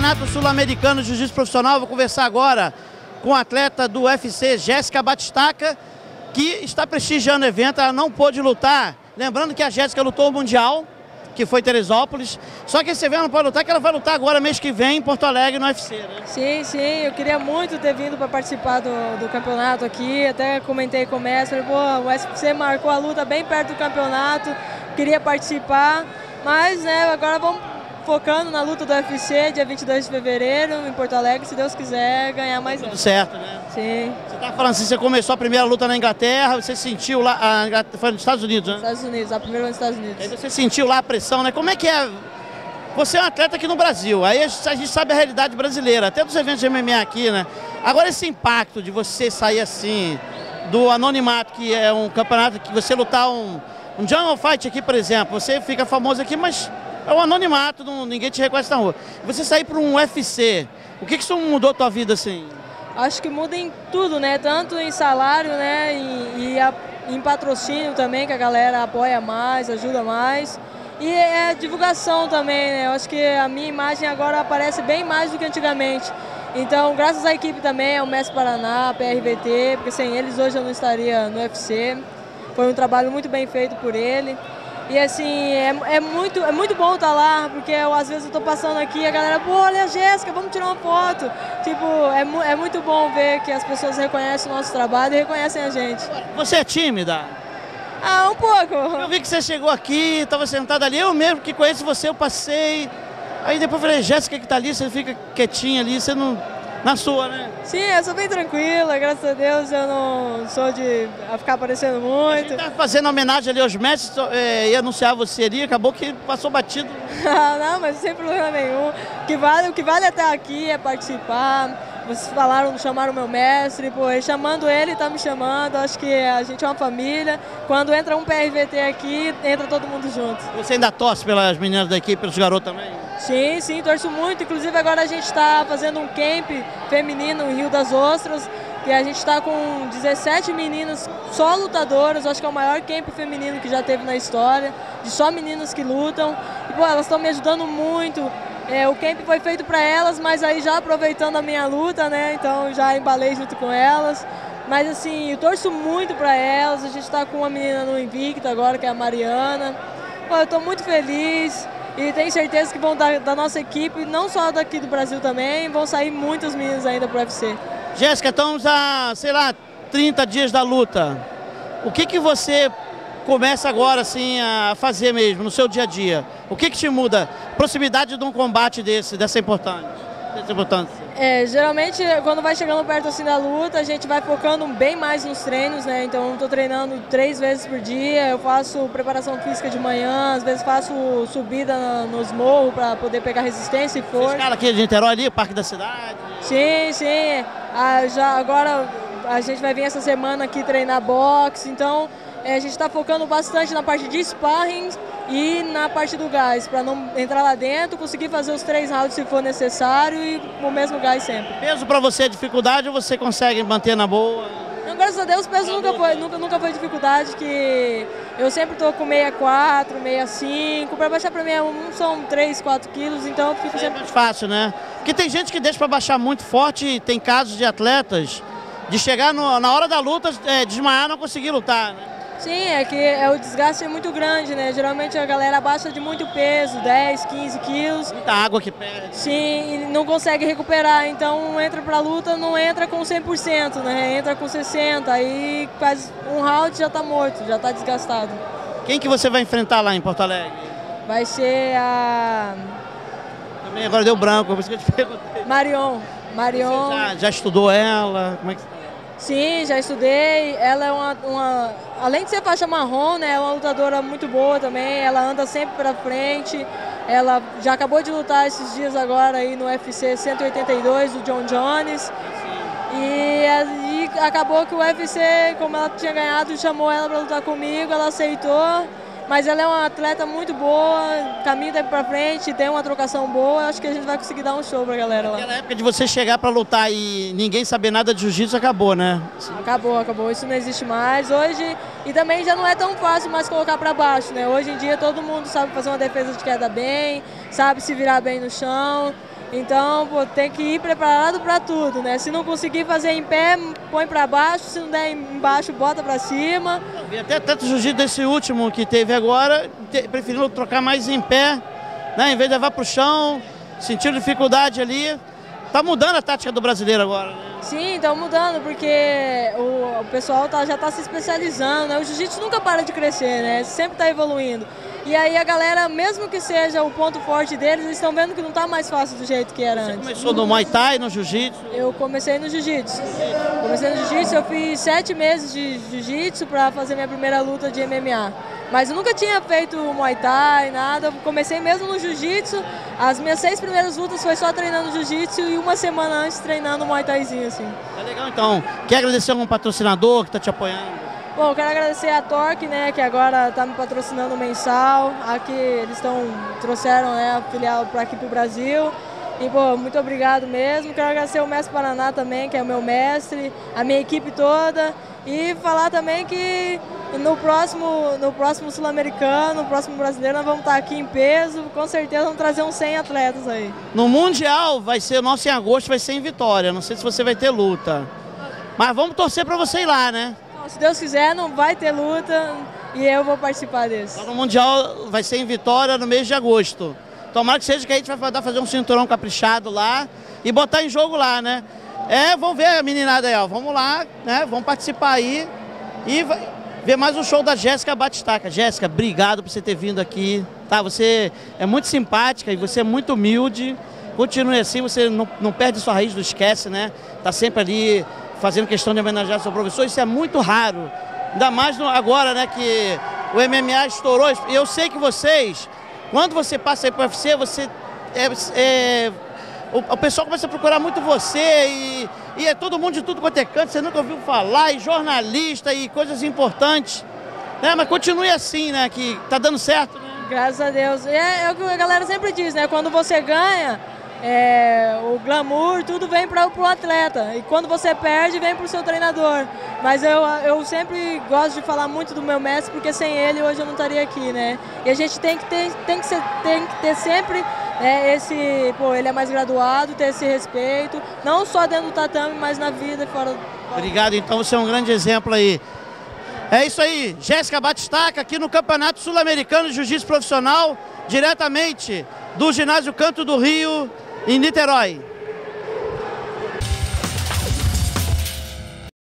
Campeonato Sul-Americano de Jiu-Jitsu Profissional. Vou conversar agora com a atleta do UFC, Jéssica Batistaca, que está prestigiando o evento. Ela não pôde lutar. Lembrando que a Jéssica lutou o Mundial, que foi Teresópolis. Só que esse evento não pode lutar, que ela vai lutar agora mês que vem em Porto Alegre no UFC, né? Sim, sim. Eu queria muito ter vindo para participar do, do, campeonato aqui. Até comentei com o mestre, pô, o UFC marcou a luta bem perto do campeonato. Queria participar, mas né, agora vamos focando na luta do UFC, dia 22 de fevereiro, em Porto Alegre, se Deus quiser ganhar mais Tudo certo, né? Sim. Você tá falando assim, você começou a primeira luta na Inglaterra, você sentiu lá, a, foi nos Estados Unidos, né? Estados Unidos, a primeira nos Estados Unidos. Aí você sentiu lá a pressão, né? Como é que é? Você é um atleta aqui no Brasil, aí a gente sabe a realidade brasileira, até dos eventos de MMA aqui, né? Agora esse impacto de você sair assim, do anonimato, que é um campeonato que você lutar um, um jungle fight aqui, por exemplo, você fica famoso aqui, mas é um anonimato, não, ninguém te reconhece na rua. Você sair para um UFC, o que, que isso mudou a tua vida assim? Acho que muda em tudo, né? Tanto em salário, né? E, e a, em patrocínio também, que a galera apoia mais, ajuda mais. E é divulgação também, né? Eu acho que a minha imagem agora aparece bem mais do que antigamente. Então, graças à equipe também, ao Mestre Paraná, PRVT, porque sem eles hoje eu não estaria no UFC. Foi um trabalho muito bem feito por ele. E assim, é, é, muito, é muito bom estar lá, porque eu, às vezes eu estou passando aqui e a galera, pô, olha a Jéssica, vamos tirar uma foto. Tipo, é, é muito bom ver que as pessoas reconhecem o nosso trabalho e reconhecem a gente. Você é tímida? Ah, um pouco. Eu vi que você chegou aqui, estava sentada ali, eu mesmo que conheço você, eu passei. Aí depois eu falei, Jéssica que está ali, você fica quietinha ali, você não na sua, né? Sim, eu sou bem tranquila, graças a Deus eu não sou de ficar aparecendo muito. A tá fazendo homenagem ali aos mestres, é, ia anunciar você ali, acabou que passou batido. não, mas sem problema nenhum. O que vale, o que vale até aqui é participar. Vocês falaram, chamaram o meu mestre, pô, chamando ele, tá me chamando, acho que a gente é uma família. Quando entra um PRVT aqui, entra todo mundo junto. Você ainda torce pelas meninas da equipe, pelos garotos também? Sim, sim, torço muito. Inclusive agora a gente está fazendo um camp feminino em Rio das Ostras, que a gente está com 17 meninas só lutadoras, acho que é o maior camp feminino que já teve na história, de só meninas que lutam. E, pô, elas estão me ajudando muito. É, o camp foi feito para elas, mas aí já aproveitando a minha luta, né? Então já embalei junto com elas. Mas assim, eu torço muito para elas. A gente está com uma menina no Invicto agora, que é a Mariana. Pô, eu estou muito feliz. E tenho certeza que vão da, da nossa equipe, não só daqui do Brasil também, vão sair muitas meninas ainda para o UFC. Jéssica, estamos a, sei lá, 30 dias da luta. O que, que você começa agora assim a fazer mesmo no seu dia a dia? O que, que te muda? Proximidade de um combate desse, dessa importância? Dessa importância? É, geralmente quando vai chegando perto assim da luta, a gente vai focando bem mais nos treinos, né? Então eu estou treinando três vezes por dia, eu faço preparação física de manhã, às vezes faço subida nos morros para poder pegar resistência e força. Esse cara aqui de Niterói ali, Parque da Cidade? Sim, sim. Ah, já, agora a gente vai vir essa semana aqui treinar boxe, então é, a gente está focando bastante na parte de sparring e na parte do gás, para não entrar lá dentro, conseguir fazer os três rounds se for necessário e o mesmo gás sempre. Peso para você é dificuldade ou você consegue manter na boa? Não, graças a Deus, peso nunca foi, nunca, nunca foi dificuldade, que eu sempre estou com 64, 65, para baixar para mim é um são 3, 4 quilos, então eu fico é sempre... É mais fácil, né? Porque tem gente que deixa para baixar muito forte tem casos de atletas de chegar no, na hora da luta, é, desmaiar não conseguir lutar, né? Sim, é que é, o desgaste é muito grande, né? Geralmente a galera abaixa de muito peso, 10, 15 quilos. Muita água que perde. Sim, e não consegue recuperar. Então entra pra luta, não entra com 100%, né? Entra com 60%. Aí faz um round já tá morto, já tá desgastado. Quem que você vai enfrentar lá em Porto Alegre? Vai ser a... Também agora deu branco, por isso que eu te perguntei. Marion. Marion. Já, já estudou ela? Como é que... Sim, já estudei. Ela é uma, uma, Além de ser faixa marrom, né? É uma lutadora muito boa também. Ela anda sempre pra frente. Ela já acabou de lutar esses dias agora aí no UFC 182 do John Jones. E, e acabou que o UFC, como ela tinha ganhado, chamou ela para lutar comigo, ela aceitou. Mas ela é uma atleta muito boa, caminho daqui pra frente, tem uma trocação boa, acho que a gente vai conseguir dar um show pra galera lá. Aquela época de você chegar pra lutar e ninguém saber nada de jiu-jitsu acabou, né? Acabou, acabou, isso não existe mais. Hoje, e também já não é tão fácil mais colocar pra baixo, né? Hoje em dia todo mundo sabe fazer uma defesa de queda bem, sabe se virar bem no chão. Então, pô, tem que ir preparado para tudo, né? Se não conseguir fazer em pé, põe para baixo, se não der embaixo, bota para cima. E até tanto jiu-jitsu desse último que teve agora, te, preferindo trocar mais em pé, né? Em vez de levar para o chão, sentiu dificuldade ali. Tá mudando a tática do brasileiro agora, né? Sim, estão mudando, porque o, o pessoal tá, já está se especializando, né? O jiu-jitsu nunca para de crescer, né? Sempre está evoluindo. E aí a galera, mesmo que seja o ponto forte deles, eles estão vendo que não está mais fácil do jeito que era Você antes. começou no Muay Thai, no Jiu-Jitsu? Eu comecei no Jiu-Jitsu. Comecei no Jiu-Jitsu, eu fiz sete meses de Jiu-Jitsu para fazer minha primeira luta de MMA. Mas eu nunca tinha feito Muay Thai, nada. Comecei mesmo no Jiu-Jitsu. As minhas seis primeiras lutas foi só treinando Jiu-Jitsu e uma semana antes treinando Muay Thaizinho, assim. Tá legal então. Quer agradecer algum patrocinador que está te apoiando? Bom, eu quero agradecer a Torque, né, que agora está me patrocinando mensal. Aqui eles estão trouxeram né, a filial para aqui para o Brasil. E, pô, muito obrigado mesmo. Quero agradecer o mestre Paraná também, que é o meu mestre, a minha equipe toda. E falar também que no próximo, no próximo Sul-Americano, no próximo brasileiro, nós vamos estar aqui em peso. Com certeza vamos trazer uns 100 atletas aí. No Mundial vai ser, nosso em agosto vai ser em Vitória. Não sei se você vai ter luta. Mas vamos torcer para você ir lá, né? Se Deus quiser, não vai ter luta e eu vou participar desse. No Mundial vai ser em Vitória no mês de agosto. Tomara que seja que a gente vai mandar fazer um cinturão caprichado lá e botar em jogo lá, né? É, vamos ver a meninada aí, ó. Vamos lá, né? Vamos participar aí e vai ver mais um show da Jéssica Batistaca. Jéssica, obrigado por você ter vindo aqui. Tá, você é muito simpática e você é muito humilde. Continue assim, você não, não perde sua raiz, não esquece, né? Tá sempre ali fazendo questão de homenagear seu professor. Isso é muito raro. Ainda mais agora, né, que o MMA estourou. E eu sei que vocês, quando você passa aí para o UFC, você é, é, o, o, pessoal começa a procurar muito você e, e, é todo mundo de tudo quanto é canto, você nunca ouviu falar, e jornalista e coisas importantes. Né? Mas continue assim, né? Que tá dando certo, né? Graças a Deus. É, é o que a galera sempre diz, né? Quando você ganha, é, o glamour, tudo vem para o atleta. E quando você perde, vem para o seu treinador. Mas eu, eu sempre gosto de falar muito do meu mestre, porque sem ele hoje eu não estaria aqui, né? E a gente tem que ter, tem que ser, tem que ter sempre né, esse, pô, ele é mais graduado, ter esse respeito, não só dentro do tatame, mas na vida e fora. Obrigado, então você é um grande exemplo aí. É isso aí, Jéssica Batistaca aqui no Campeonato Sul-Americano de Jiu-Jitsu Profissional, diretamente do Ginásio Canto do Rio, em Niterói.